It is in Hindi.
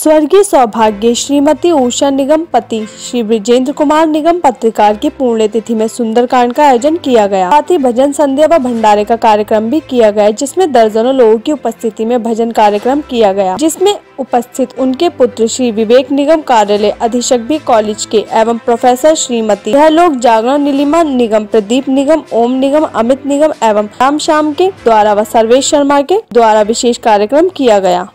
स्वर्गीय सौभाग्य श्रीमती उषा निगम पति श्री ब्रिजेंद्र कुमार निगम पत्रकार की पुण्यतिथि में सुंदरकांड का आयोजन किया गया। साथ ही भजन संध्या व भंडारे का कार्यक्रम भी किया गया, जिसमें दर्जनों लोगों की उपस्थिति में भजन कार्यक्रम किया गया। जिसमें उपस्थित उनके पुत्र श्री विवेक निगम, कार्यालय अधीक्षक भी कॉलेज के एवं प्रोफेसर श्रीमती यह लोग जागरण नीलिमा निगम, प्रदीप निगम, ओम निगम, अमित निगम एवं राम श्याम के द्वारा व सर्वेश शर्मा के द्वारा विशेष कार्यक्रम किया गया।